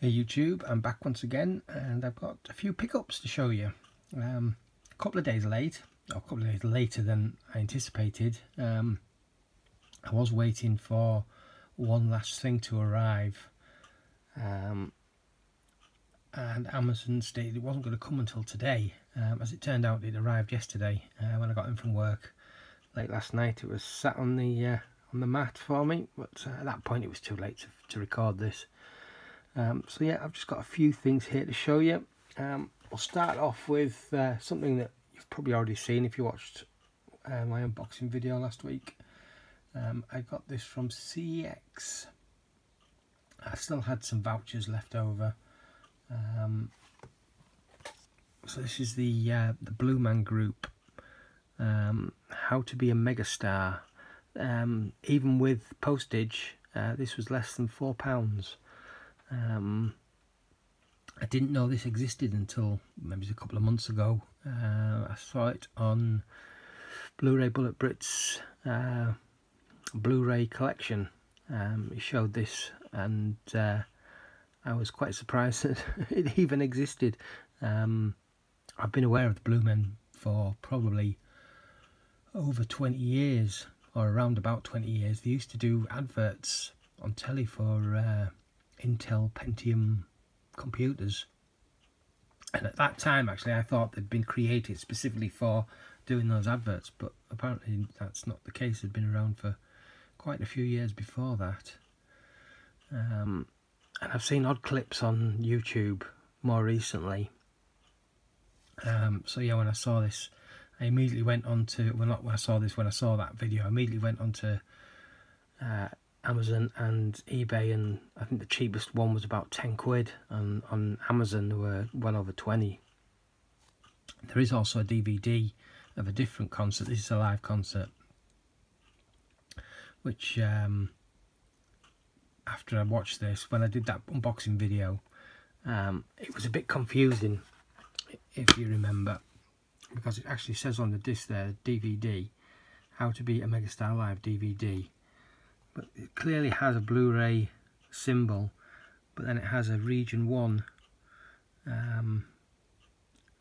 Hey YouTube, I'm back once again and I've got a few pickups to show you. Um, a couple of days late, or a couple of days later than I anticipated. Um, I was waiting for one last thing to arrive um, and Amazon stated it wasn't going to come until today. Um, as it turned out it arrived yesterday uh, when I got in from work late last night. It was sat on the uh, on the mat for me but uh, at that point it was too late to, to record this. Um, so yeah, I've just got a few things here to show you. Um, I'll start off with uh, something that you've probably already seen if you watched uh, my unboxing video last week. Um, I got this from CX. I still had some vouchers left over. Um, so this is the uh, the Blue Man Group. Um, how to be a megastar. Um, even with postage, uh, this was less than four pounds. Um, I didn't know this existed until maybe a couple of months ago. Uh, I saw it on Blu-ray Bullet Brits uh, Blu-ray collection. Um, it showed this and uh, I was quite surprised that it even existed. Um, I've been aware of the Blue Men for probably over 20 years or around about 20 years. They used to do adverts on telly for uh, Intel Pentium computers. And at that time, actually, I thought they'd been created specifically for doing those adverts, but apparently that's not the case. They'd been around for quite a few years before that. Um, and I've seen odd clips on YouTube more recently. Um, so yeah, when I saw this, I immediately went on to, well not when I saw this, when I saw that video, I immediately went on to uh, Amazon and eBay and I think the cheapest one was about 10 quid. And on Amazon there were well over 20. There is also a DVD of a different concert, this is a live concert which um, after I watched this, when I did that unboxing video, um, it was a bit confusing if you remember because it actually says on the disc there DVD how to be a Megastar Live DVD but it clearly has a Blu-ray symbol but then it has a region 1 um,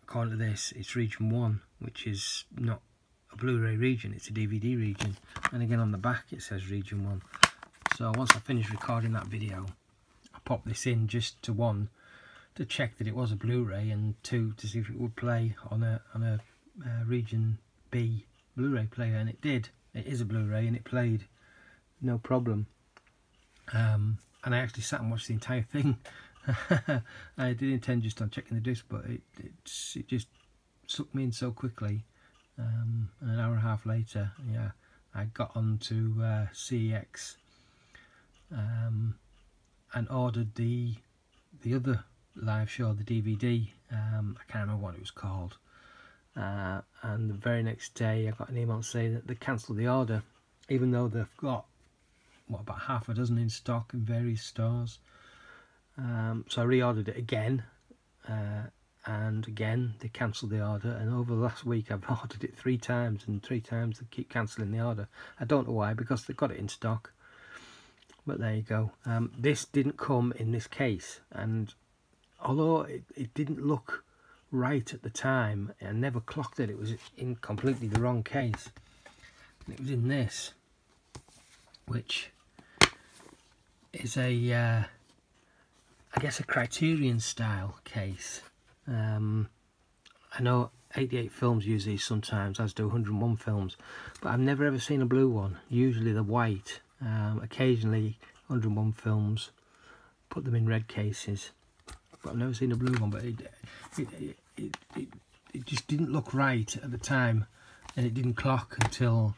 according to this it's region 1 which is not a Blu-ray region it's a DVD region. And again on the back it says region 1 so once I finish recording that video I pop this in just to one to check that it was a Blu-ray and two to see if it would play on a on a uh, region B Blu-ray player and it did. It is a Blu-ray and it played no problem. Um, and I actually sat and watched the entire thing. I did intend just on checking the disc, but it, it, it just sucked me in so quickly. Um, an hour and a half later, yeah, I got on to uh, CEX um, and ordered the the other live show, the DVD. Um, I can't remember what it was called. Uh, and the very next day, I got an email saying that they cancelled the order, even though they've got what about half a dozen in stock in various stores. Um, so I reordered it again, uh, and again they cancelled the order. And over the last week, I've ordered it three times, and three times they keep cancelling the order. I don't know why, because they've got it in stock. But there you go. Um, this didn't come in this case, and although it, it didn't look right at the time, I never clocked it. It was in completely the wrong case. And it was in this, which is a, uh, I guess a Criterion style case. Um, I know 88 films use these sometimes, as do 101 films, but I've never ever seen a blue one. Usually the white. Um, occasionally 101 films put them in red cases, but I've never seen a blue one. But it it, it, it, it just didn't look right at the time, and it didn't clock until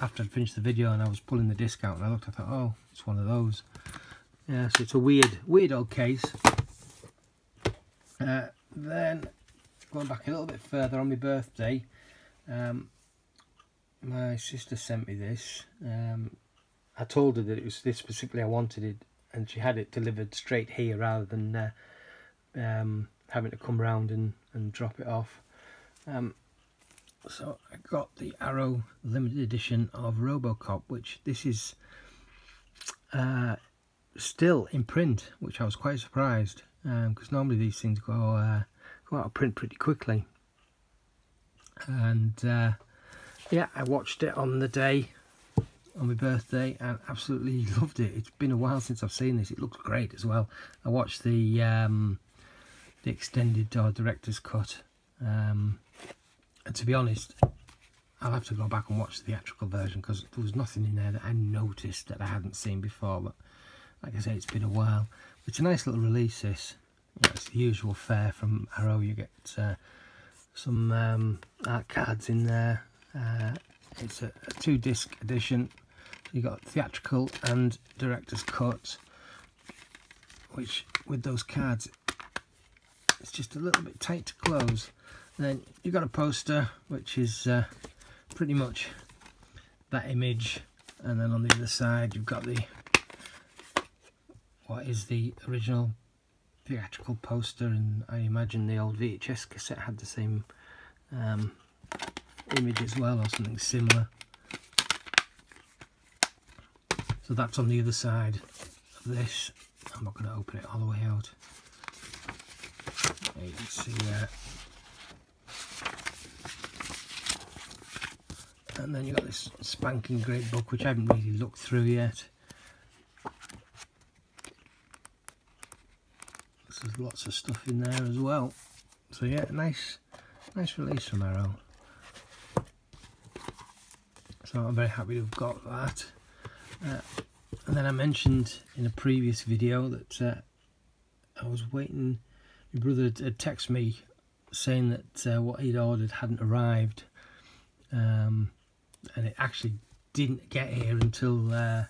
after I'd finished the video and I was pulling the disc out and I looked, I thought, oh, it's one of those. Yeah, so it's a weird, weird old case. Uh, then, going back a little bit further on my birthday, um, my sister sent me this. Um, I told her that it was this specifically I wanted it and she had it delivered straight here rather than uh, um, having to come round and, and drop it off. Um, so I got the Arrow limited edition of Robocop which this is uh, still in print, which I was quite surprised because um, normally these things go uh, go out of print pretty quickly. And uh, yeah, I watched it on the day on my birthday and absolutely loved it. It's been a while since I've seen this. It looks great as well. I watched the um, the extended or director's cut. Um, and to be honest, I'll have to go back and watch the theatrical version because there was nothing in there that I noticed that I hadn't seen before. But like I say, it's been a while. It's a nice little release. This, the usual fare from Arrow. You get uh, some um, art cards in there. Uh, it's a, a two disc edition. you got theatrical and director's cut, which with those cards, it's just a little bit tight to close. then you've got a poster, which is uh, pretty much that image. And then on the other side you've got the what is the original theatrical poster? And I imagine the old VHS cassette had the same um, image as well or something similar. So that's on the other side of this. I'm not going to open it all the way out. You can see there and then you've got this spanking great book which I haven't really looked through yet. There's lots of stuff in there as well. So yeah nice nice release from Arrow. So I'm very happy to have got that. Uh, and then I mentioned in a previous video that uh, I was waiting my brother had texted me saying that uh, what he'd ordered hadn't arrived. Um, and it actually didn't get here until uh,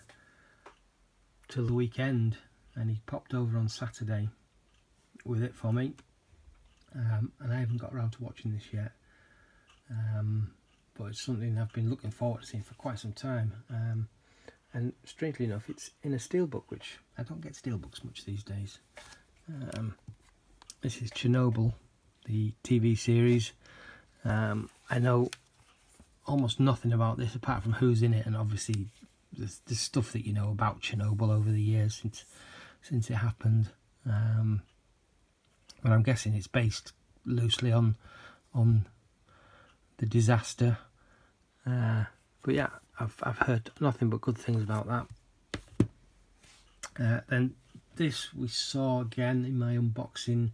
till the weekend. And he popped over on Saturday with it for me. Um, and I haven't got around to watching this yet. Um, but it's something I've been looking forward to seeing for quite some time. Um, and strangely enough it's in a steelbook which I don't get steelbooks much these days. Um, this is Chernobyl the TV series. Um, I know almost nothing about this apart from who's in it and obviously there's, there's stuff that you know about Chernobyl over the years since since it happened. Um, but I'm guessing it's based loosely on on the disaster. Uh, but yeah I've, I've heard nothing but good things about that. Uh, then this we saw again in my unboxing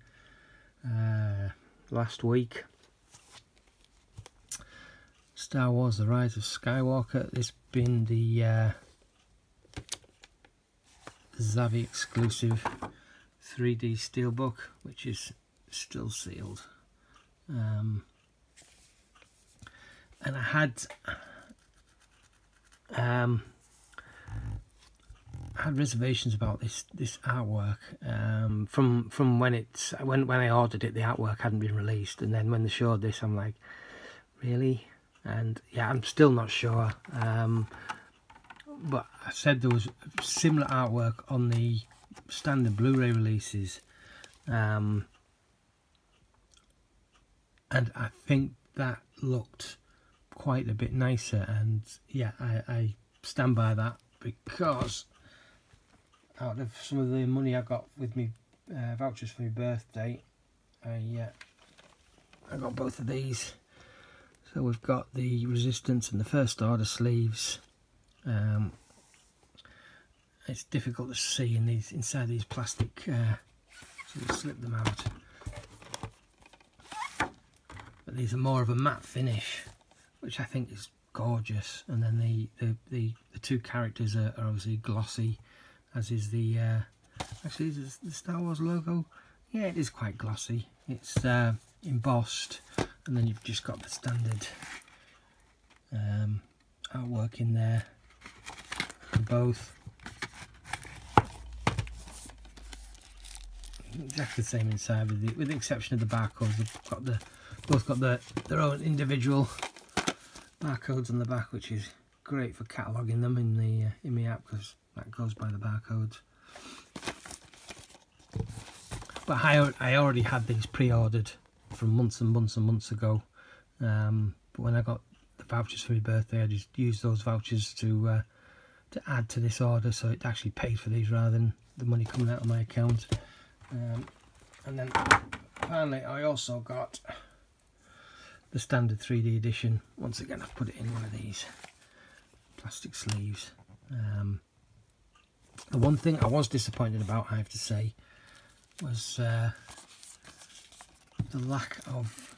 uh, last week Star Wars The Rise of Skywalker. This being the uh, Zavvi exclusive 3D steelbook, which is still sealed. Um, and I had um, I had reservations about this this artwork um, from from when it's when when I ordered it the artwork hadn't been released and then when they showed this I'm like really and yeah I'm still not sure um, but I said there was similar artwork on the standard Blu-ray releases um, and I think that looked quite a bit nicer. And yeah I, I stand by that because out of some of the money I got with me uh, vouchers for my birthday I, uh, I got both of these so we've got the resistance and the first order sleeves. Um, it's difficult to see in these inside these plastic, uh, so we'll slip them out. But these are more of a matte finish, which I think is gorgeous. And then the the the, the two characters are, are, obviously glossy, as is the uh, actually is the Star Wars logo. Yeah, it is quite glossy. It's uh, embossed and then you've just got the standard um, artwork in there for both. Exactly the same inside with the, with the exception of the barcodes. They've got the both got the, their own individual barcodes on the back which is great for cataloguing them in the uh, in the app because that goes by the barcodes. But I, I already had these pre-ordered from months and months and months ago. Um, but when I got the vouchers for my birthday, I just used those vouchers to uh, to add to this order so it actually paid for these rather than the money coming out of my account. Um, and then finally I also got the standard 3D edition. Once again I've put it in one of these plastic sleeves. Um, the one thing I was disappointed about I have to say was uh, the lack of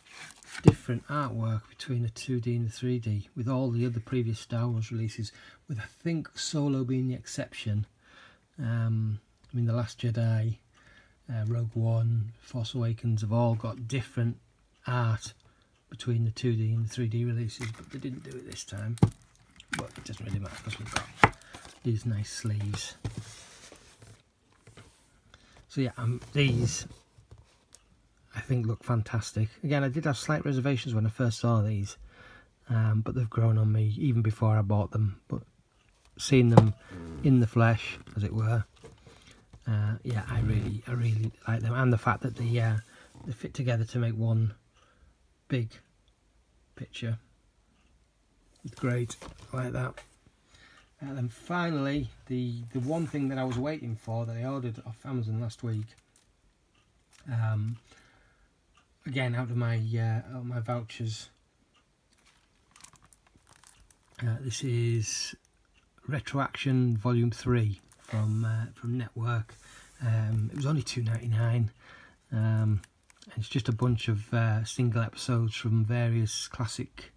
different artwork between the 2D and the 3D with all the other previous Star Wars releases with I think Solo being the exception. Um, I mean The Last Jedi uh, Rogue One Force Awakens have all got different art between the 2D and the 3D releases but they didn't do it this time. But it doesn't really matter because we've got these nice sleeves. So yeah um, these think look fantastic. Again, I did have slight reservations when I first saw these, um, but they've grown on me even before I bought them. But seeing them in the flesh, as it were, uh, yeah, I really, I really like them, and the fact that they, uh, they fit together to make one big picture. It's great, I like that. And then finally, the the one thing that I was waiting for that I ordered off Amazon last week. Um, again out of my uh, out of my vouchers. Uh, this is Retroaction Volume Three from uh, from Network. Um, it was only two ninety nine. Um, it's just a bunch of uh, single episodes from various classic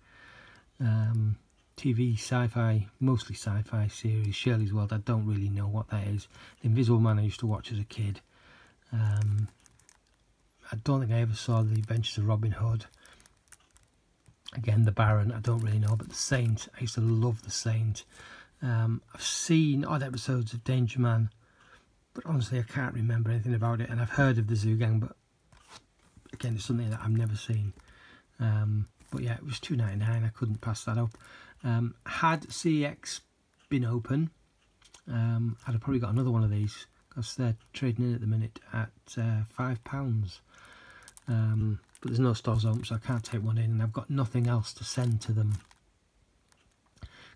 um, TV sci-fi, mostly sci-fi series. Shirley's World, I don't really know what that is. The Invisible Man I used to watch as a kid. I don't think I ever saw the Adventures of Robin Hood. Again, the Baron, I don't really know, but the Saint, I used to love the Saint. Um, I've seen odd episodes of Danger Man, but honestly, I can't remember anything about it. And I've heard of the Zoo Gang, but again, it's something that I've never seen. Um, but yeah, it was two ninety nine. I couldn't pass that up. Um, had CX been open, um, I'd have probably got another one of these because they're trading in at the minute at uh, five pounds. Um, but there's no stores open so I can't take one in and I've got nothing else to send to them.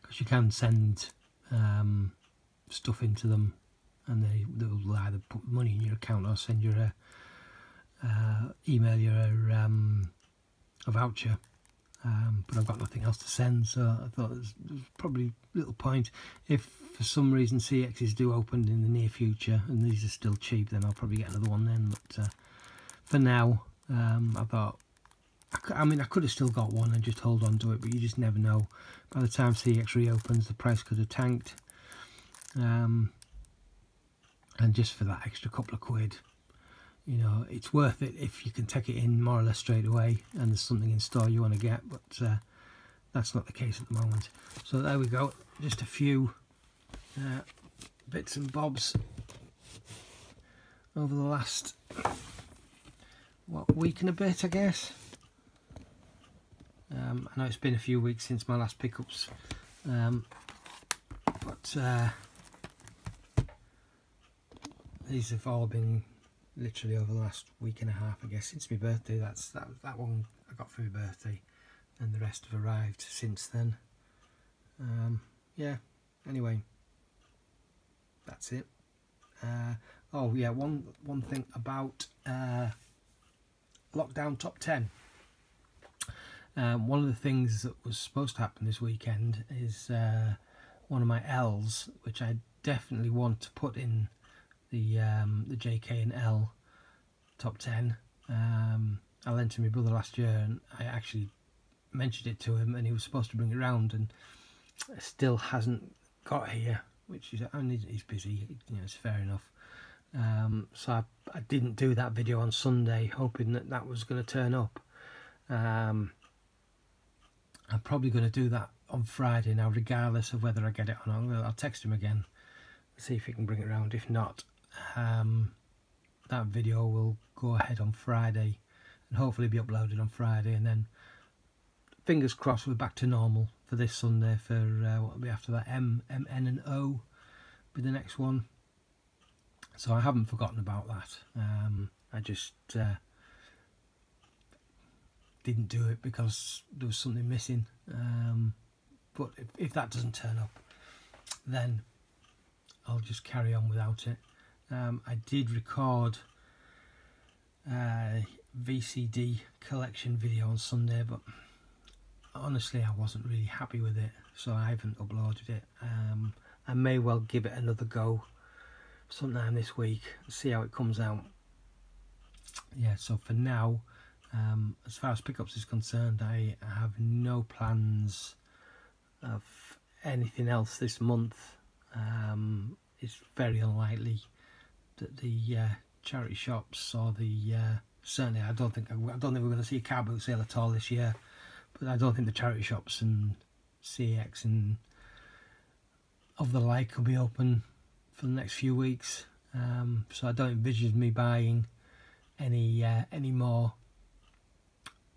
Because you can send um, stuff into them and they, they will either put money in your account or send you a uh, email you a, um, a voucher um, but I've got nothing else to send so I thought there's, there's probably little point if for some reason CXs do open in the near future and these are still cheap then I'll probably get another one then but uh, for now um, I thought, I, mean, I could have still got one and just hold on to it, but you just never know. By the time CX reopens, the price could have tanked. Um, and just for that extra couple of quid, you know, it's worth it if you can take it in more or less straight away and there's something in store you want to get, but uh, that's not the case at the moment. So there we go, just a few uh, bits and bobs over the last what week and a bit I guess um, I know it's been a few weeks since my last pickups um, but uh, these have all been literally over the last week and a half I guess since my birthday. That's that, that one I got for my birthday and the rest have arrived since then. Um, yeah anyway that's it. Uh, oh yeah one one thing about uh, lockdown top 10. Um, one of the things that was supposed to happen this weekend is uh, one of my L's, which I definitely want to put in the um, the JK and L top 10. Um, I lent to my brother last year and I actually mentioned it to him and he was supposed to bring it round and still hasn't got here, which is, mean, he's busy, you know, it's fair enough. Um, so I, I, didn't do that video on Sunday hoping that that was going to turn up. Um, I'm probably going to do that on Friday now regardless of whether I get it or not. I'll text him again see if he can bring it around. If not, um, that video will go ahead on Friday and hopefully be uploaded on Friday and then fingers crossed we're back to normal for this Sunday for uh, what will be after that M, M, N and O be the next one. So I haven't forgotten about that. Um, I just uh, didn't do it because there was something missing. Um, but if, if, that doesn't turn up then I'll just carry on without it. Um, I did record uh, VCD collection video on Sunday, but honestly, I wasn't really happy with it, so I haven't uploaded it. Um, I may well give it another go sometime this week, and see how it comes out. Yeah, so for now, um, as far as pickups is concerned, I have no plans of anything else this month. Um, it's very unlikely that the uh, charity shops or the uh, certainly I don't think I don't think we're going to see a car boot sale at all this year. But I don't think the charity shops and CX and of the like will be open for the next few weeks. Um, so I don't envision me buying any uh, any more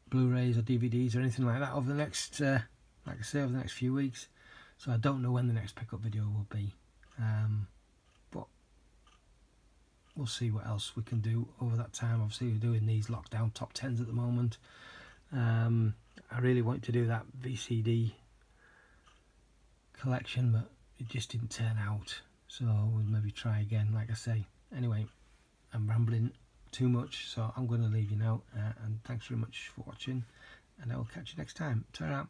Blu-rays or DVDs or anything like that over the next, uh, like I say, over the next few weeks. So I don't know when the next pickup video will be. Um, we'll see what else we can do over that time. Obviously, we're doing these lockdown top tens at the moment. Um, I really wanted to do that VCD collection, but it just didn't turn out. So we'll maybe try again, like I say. Anyway, I'm rambling too much, so I'm going to leave you now. Uh, and thanks very much for watching, and I will catch you next time. Out.